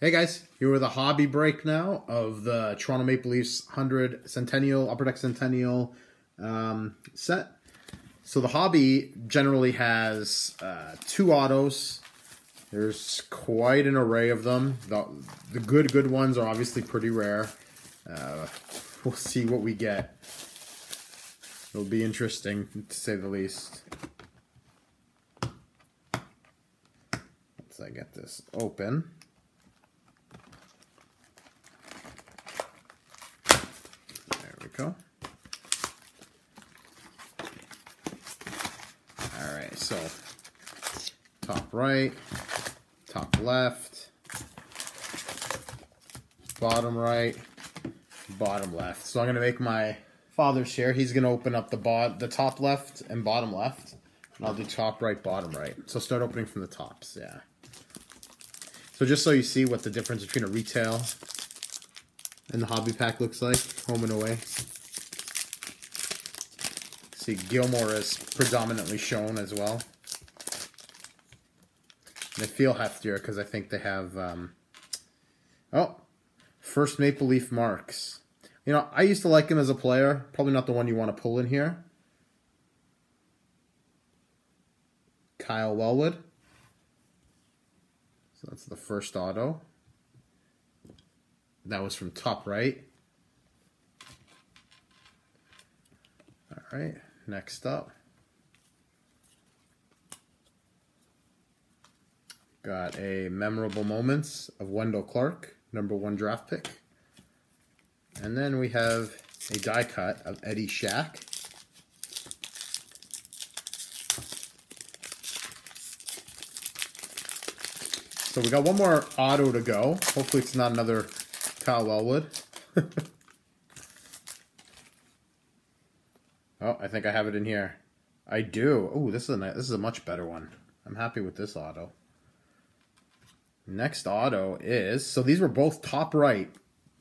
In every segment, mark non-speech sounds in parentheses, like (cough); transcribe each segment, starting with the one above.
Hey guys, here with a hobby break now of the Toronto Maple Leafs 100 Centennial, Upper Deck Centennial um, set. So the hobby generally has uh, two autos. There's quite an array of them. The, the good, good ones are obviously pretty rare. Uh, we'll see what we get. It'll be interesting to say the least. Once I get this open. Go. All right, so top right, top left, bottom right, bottom left. So I'm gonna make my father share. He's gonna open up the bot, the top left and bottom left, and I'll do top right, bottom right. So start opening from the tops, yeah. So just so you see what the difference between a retail and the hobby pack looks like, home and away. See, Gilmour is predominantly shown as well. They feel heftier because I think they have, um, oh, first Maple Leaf Marks. You know, I used to like him as a player. Probably not the one you want to pull in here. Kyle Wellwood. So that's the first auto. That was from top right. All right, next up. Got a memorable moments of Wendel Clark, number one draft pick. And then we have a die cut of Eddie Shack. So we got one more auto to go. Hopefully it's not another Kyle Wellwood. (laughs) oh, I think I have it in here. I do. Oh, this is a nice, this is a much better one. I'm happy with this auto. Next auto is so these were both top right,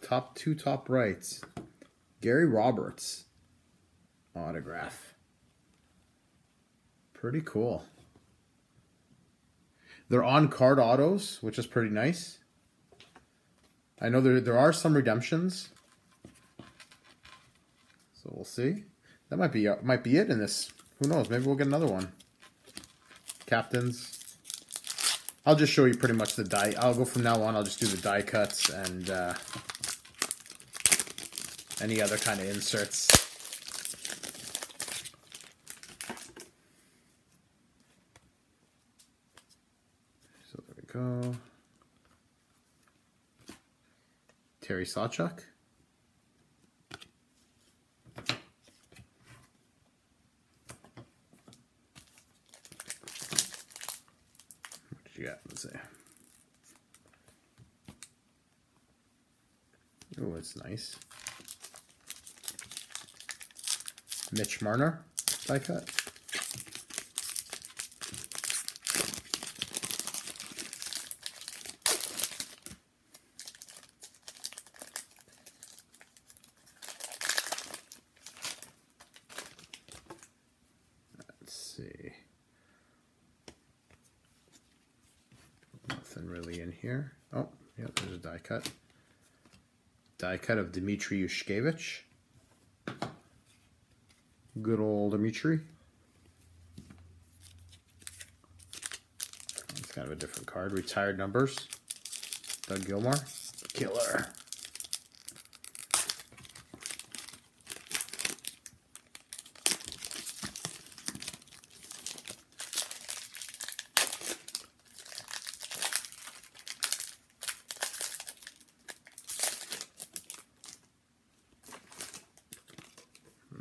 top two top rights. Gary Roberts autograph. Pretty cool. They're on card autos, which is pretty nice. I know there there are some redemptions, so we'll see. That might be uh, might be it in this. Who knows? Maybe we'll get another one. Captains. I'll just show you pretty much the die. I'll go from now on. I'll just do the die cuts and uh, any other kind of inserts. So there we go. Terry Sawchuk. What did you got? Let's see. Oh, it's nice. Mitch Marner die cut. Let's see. Really in here. Oh, yeah, there's a die cut. Die cut of Dmitry Yushkevich. Good old Dmitry. It's kind of a different card. Retired numbers. Doug Gilmour. Killer.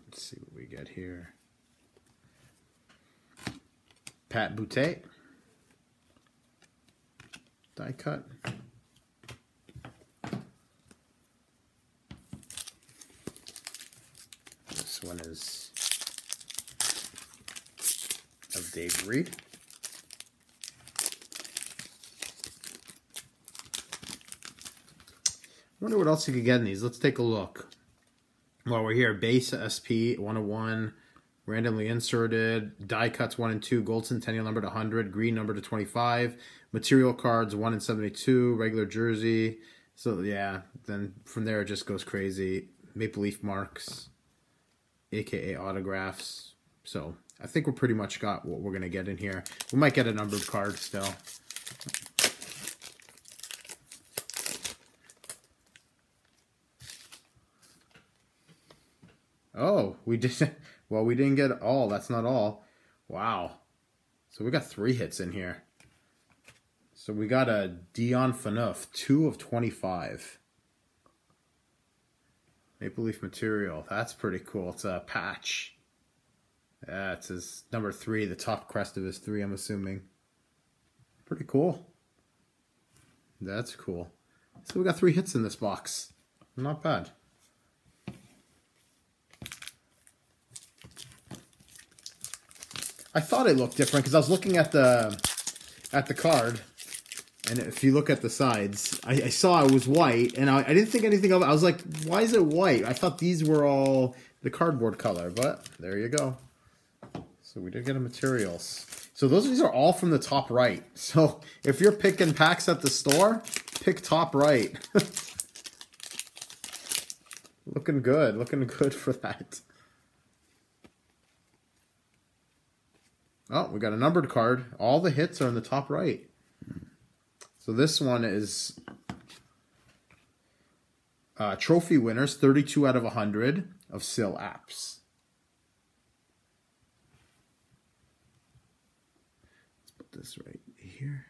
Let's here. Pat Boutette. Die cut. This one is of Dave Reid. I wonder what else you could get in these. Let's take a look. While we're here, base SP 101, randomly inserted, die cuts 1 and 2, gold centennial number to 100, green number to 25, material cards 1 and 72, regular jersey. So, yeah, then from there it just goes crazy. Maple Leaf marks, aka autographs. So, I think we're pretty much got what we're going to get in here. We might get a numbered card still. Oh, we did. (laughs) Well, we didn't get all. That's not all. Wow. So we got three hits in here. So we got a Dion Phaneuf, 2 of 25. Maple Leaf material. That's pretty cool. It's a patch. Yeah, it's his number 3, the top crest of his 3, I'm assuming. Pretty cool. That's cool. So we got three hits in this box. Not bad. I thought it looked different because I was looking at the at the card, and if you look at the sides, I, I saw it was white, and I, I, didn't think anything of it. I was like, "Why is it white?" I thought these were all the cardboard color, but there you go. So we did get a materials. So those these are all from the top right. (laughs) So if you're picking packs at the store, pick top right. (laughs) looking good, looking good for that. Oh, we got a numbered card. All the hits are in the top right. So this one is uh, trophy winners, 32 out of 100 of Syl Apps. Let's put this right here.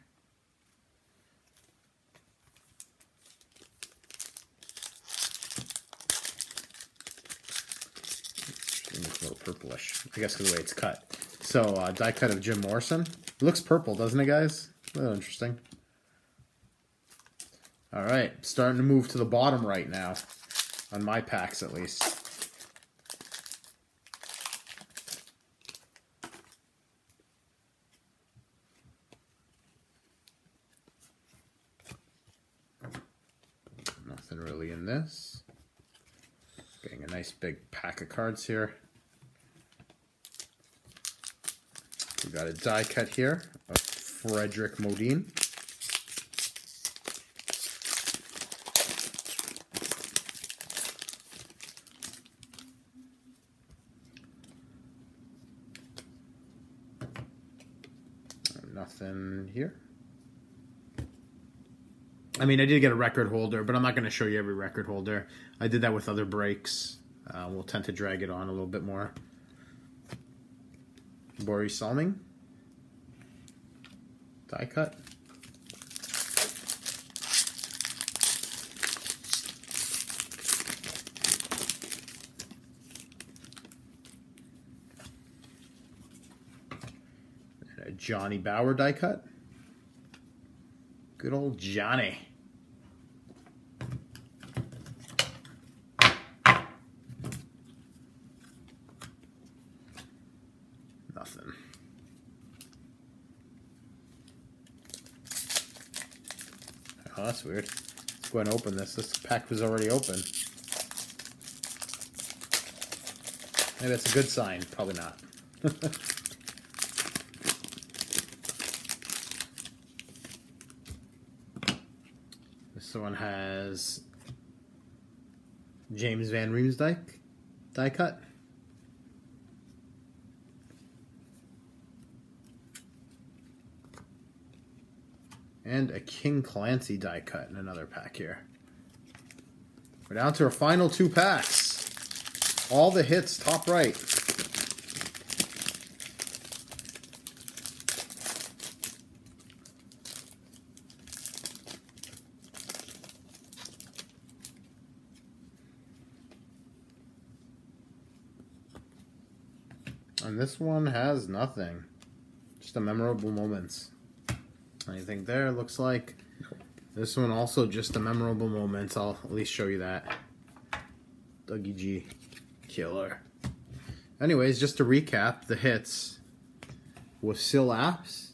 It's a little purplish. I guess because the way it's cut. So, uh, die cut of Jim Morrison. It looks purple, doesn't it, guys? Little interesting. All right, starting to move to the bottom right now, on my packs at least. Nothing really in this. Getting a nice big pack of cards here. We got a die cut here of Fredrik Modin. Nothing here. I mean, I did get a record holder, but I'm not going to show you every record holder. I did that with other breaks. Uh, we'll tend to drag it on a little bit more. Borje Salming. Die cut. Johnny Bower die cut. Good old Johnny. Nothing. Oh, that's weird. Let's go ahead and open this. This pack was already open. Maybe that's a good sign. Probably not. (laughs) this one has James Van Riemsdyk die cut. And a King Clancy die cut in another pack here. We're down to our final two packs. All the hits, top right. And this one has nothing. Just a memorable moments. Anything there looks like. This one also just a memorable moment. I'll at least show you that. Dougie G. Killer. Anyways, just to recap the hits was Syl Apps.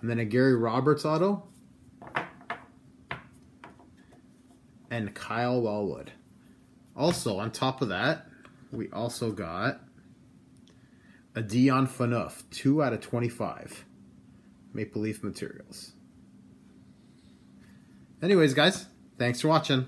And then a Gary Roberts auto. And Kyle Wellwood. Also, on top of that, we also got a Dion Phaneuf, 2 out of 25. Maple Leaf Materials. Anyways, guys, thanks for watching.